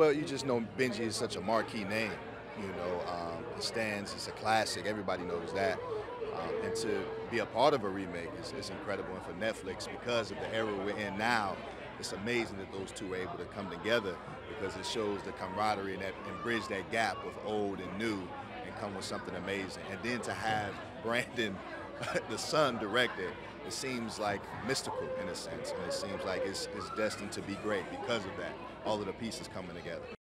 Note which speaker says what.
Speaker 1: Well, you just know Benji is such a marquee name. You know, um, it stands, it's a classic, everybody knows that. Um, and to be a part of a remake is, is incredible. And for Netflix, because of the era we're in now, it's amazing that those two were able to come together because it shows the camaraderie and, that, and bridge that gap of old and new and come with something amazing. And then to have Brandon, the son, directed, it, seems like mystical in a sense. And it seems like it's, it's destined to be great because of that, all of the pieces coming together.